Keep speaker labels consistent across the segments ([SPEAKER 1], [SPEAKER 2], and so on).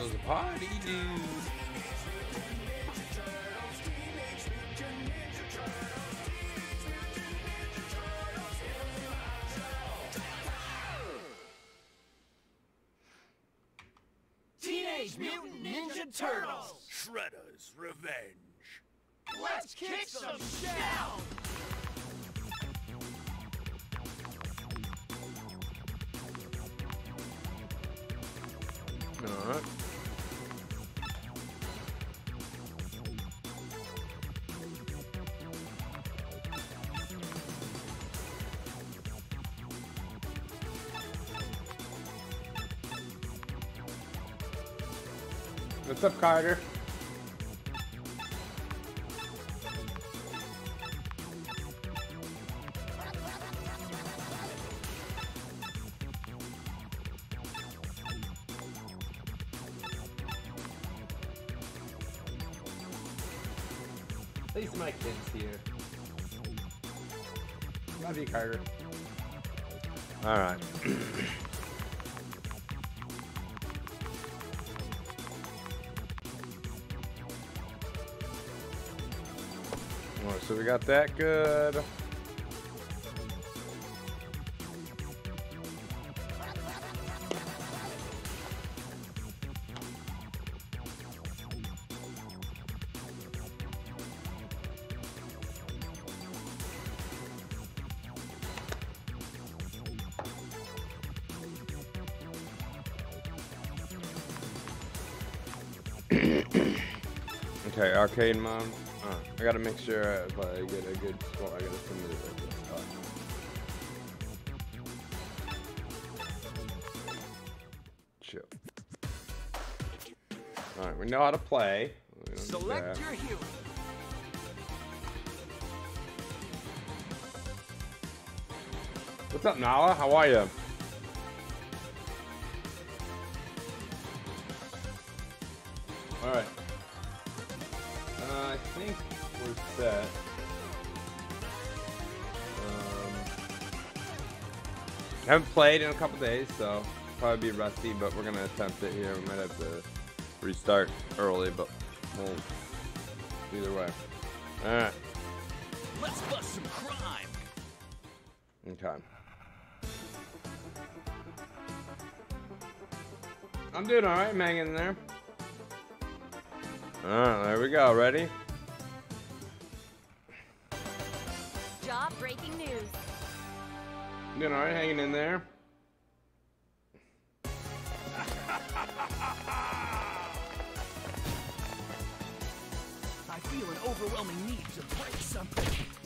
[SPEAKER 1] Turtles party dude.
[SPEAKER 2] Teenage Mutant Ninja Turtles!
[SPEAKER 3] Shredder's Revenge.
[SPEAKER 2] Let's kick some down!
[SPEAKER 1] Alright. What's up, Carter?
[SPEAKER 4] At least my kid's here.
[SPEAKER 1] Love you, Carter. Alright. Alright, we got that good. Okay, arcade mode. I gotta make sure if I get a good spot, I gotta submit it like this. Uh, chill. Alright, we know how to play. We don't need
[SPEAKER 2] Select your hero.
[SPEAKER 1] What's up, Nala? How are you? Set. Um, haven't played in a couple days, so probably be rusty, but we're gonna attempt it here. We might have to restart early, but we'll either way. Alright.
[SPEAKER 3] Let's bust some crime.
[SPEAKER 1] Okay. I'm doing alright, I'm hanging in there. Alright, there we go. Ready?
[SPEAKER 5] Job breaking news.
[SPEAKER 1] Doing alright, hanging in there.
[SPEAKER 3] I feel an overwhelming need to break something.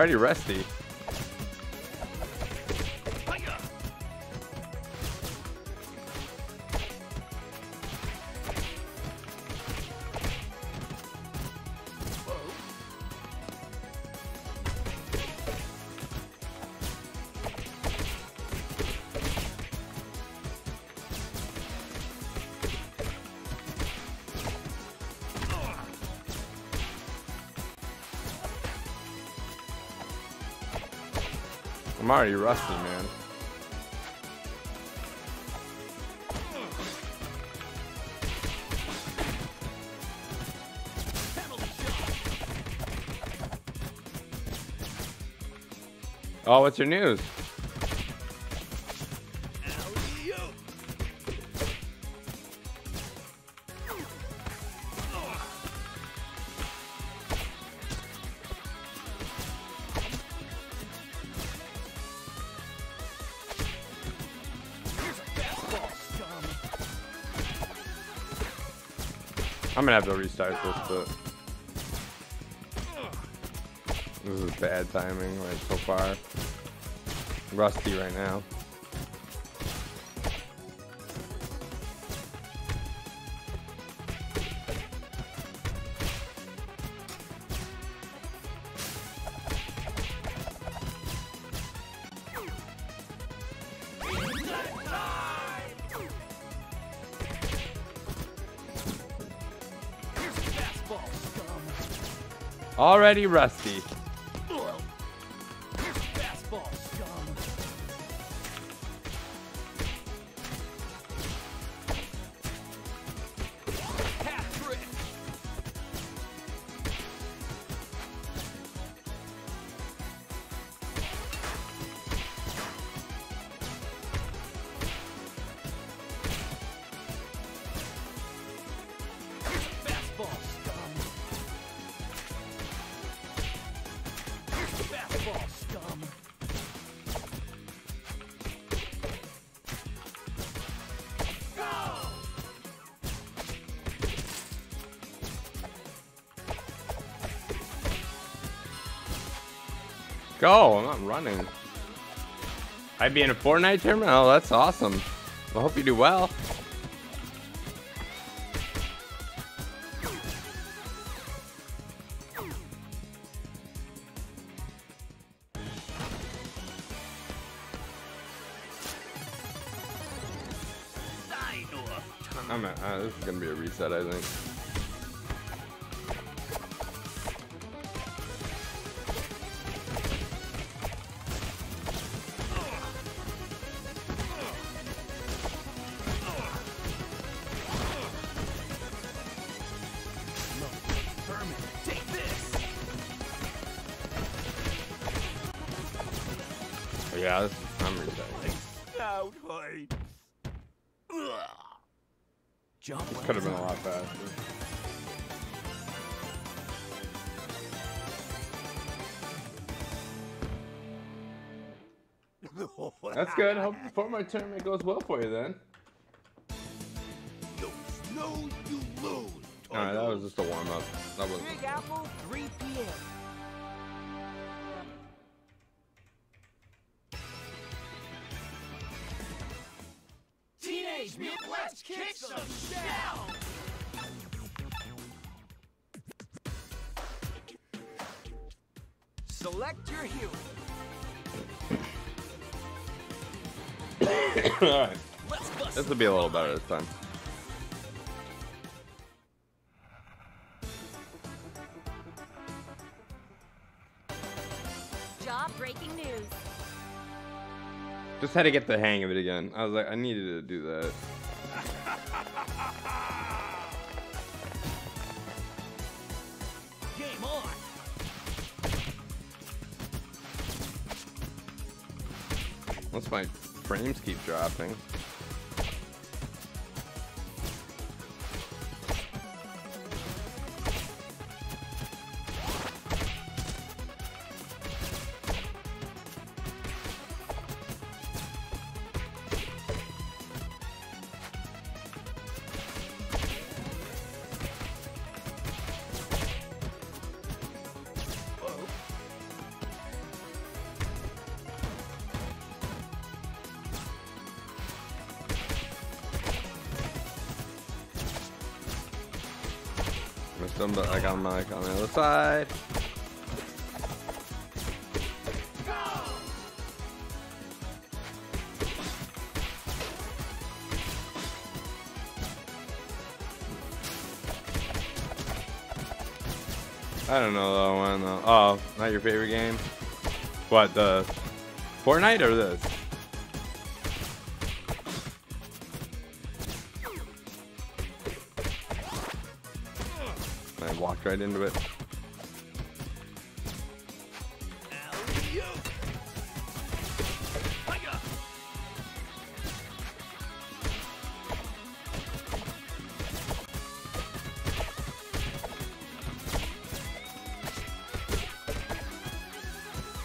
[SPEAKER 1] Alrighty, Rusty. I'm already rusty, man. Oh, what's your news? Gonna have to restart this, but this is bad timing, like so far. Rusty right now. Already rusty.
[SPEAKER 3] Fastball, scum.
[SPEAKER 1] Go, I'm not running. I'd be in a Fortnite tournament? Oh, that's awesome. I hope you do well. I'm uh, this is gonna be a reset, I think. A lot faster. That's good. Hope the Fortnite tournament goes well for you then.
[SPEAKER 3] No, you lose.
[SPEAKER 1] Alright, that was just a warm up. That was
[SPEAKER 5] Big Apple, 3 p.m.
[SPEAKER 2] Teenage Mutant Let's Kick Some Shell!
[SPEAKER 3] Select your hero.
[SPEAKER 1] Alright. This will be a little better this time.
[SPEAKER 5] Job breaking news.
[SPEAKER 1] Just had to get the hang of it again. I was like, I needed to do that. Unless my frames keep dropping. But I got him like on the other side. I don't know though when though. Oh, not your favorite game? What the Fortnite or this? I walked right into it.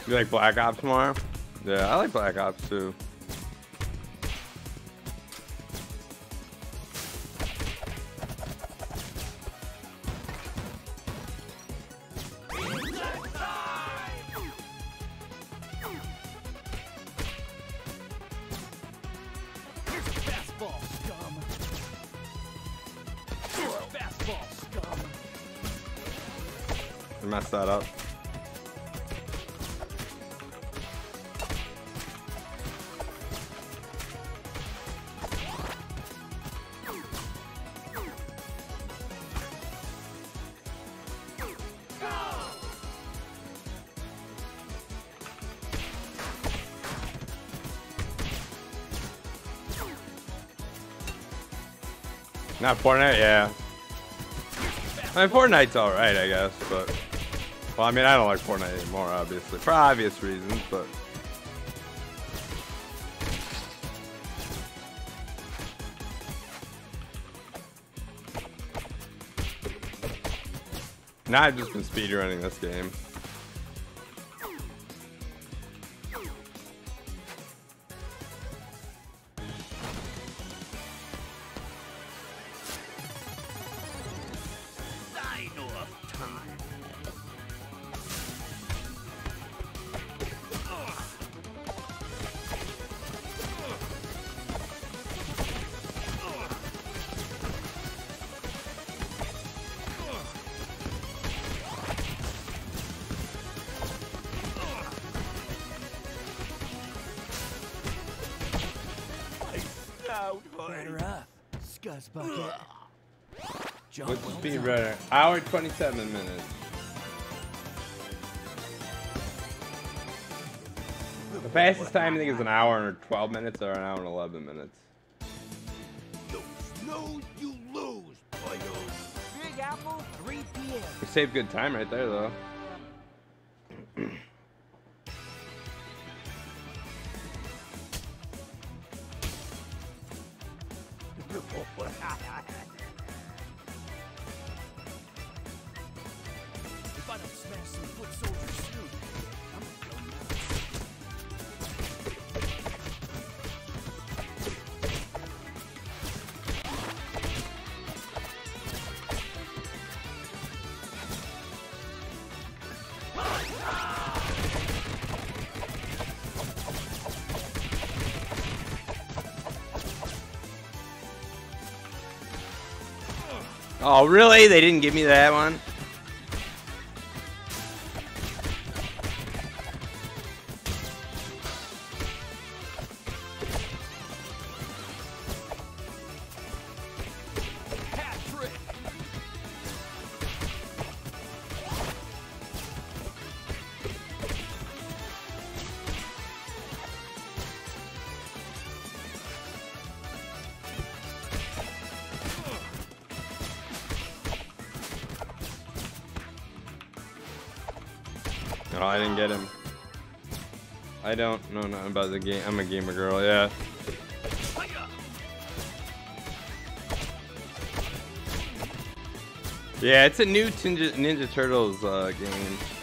[SPEAKER 1] You like Black Ops more? Yeah, I like Black Ops too. messed that up. Not Fortnite, yeah. I mean, Fortnite's alright, I guess, but... Well, I mean, I don't like Fortnite anymore, obviously. For obvious reasons, but... Now I've just been speedrunning this game.
[SPEAKER 3] Out, Better up, Scuzz Bucket. John
[SPEAKER 1] What's
[SPEAKER 3] well
[SPEAKER 1] speed
[SPEAKER 3] done.
[SPEAKER 1] runner? Hour 27 minutes. The fastest time I think is an hour and 12 minutes or an hour and 11 minutes.
[SPEAKER 2] You snooze, you lose, boyo.
[SPEAKER 3] Big Apple, 3 p.m.
[SPEAKER 1] We saved good time right there though.
[SPEAKER 3] If I don't smash some foot soldiers soon,
[SPEAKER 1] Oh really? They didn't give me that one? No, I didn't get him. I don't know nothing about the game. I'm a gamer girl, yeah. Yeah, it's a new Ninja, Ninja Turtles uh, game.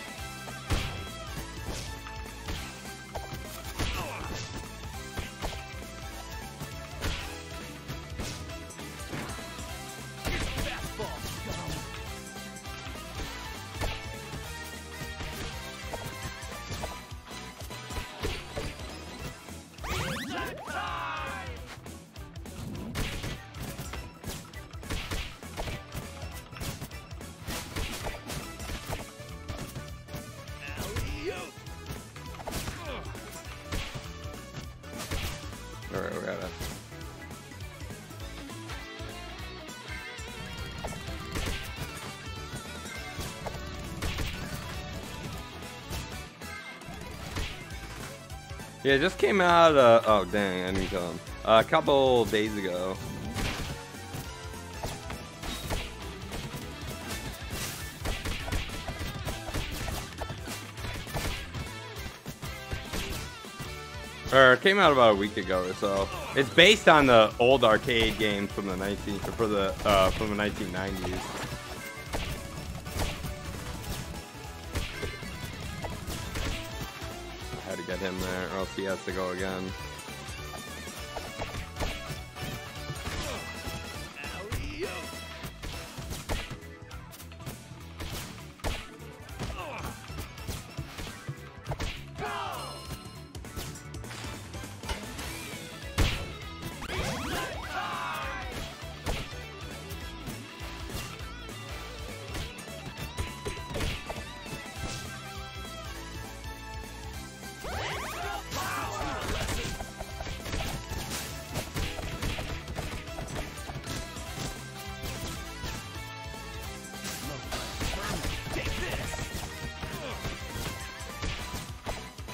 [SPEAKER 1] Yeah, it just came out. Uh, oh dang, I didn't kill him. a couple days ago. Or came out about a week ago or so. It's based on the old arcade game from the 19 for the uh, from the 1990s. He has to go again.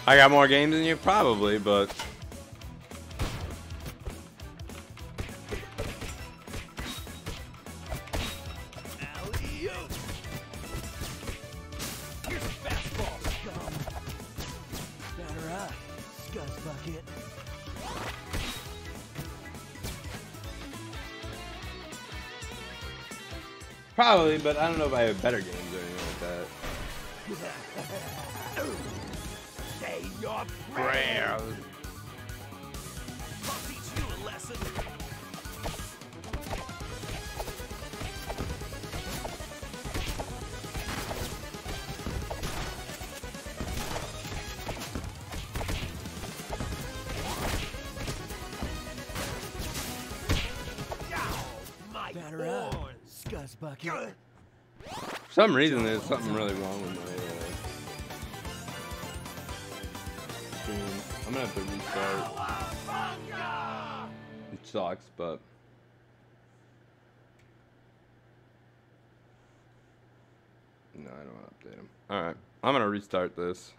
[SPEAKER 1] I got more games than you, probably, but... Probably, but I don't know if I have better games or anything like that.
[SPEAKER 2] Say your
[SPEAKER 1] Prayers.
[SPEAKER 3] I'll teach you a lesson.
[SPEAKER 2] My
[SPEAKER 3] Batter up. Scuzz bucket.
[SPEAKER 1] For some reason, there's something really wrong with my stream. I'm gonna have to restart. It sucks, but. No, I don't want to update him. Alright, I'm gonna restart this.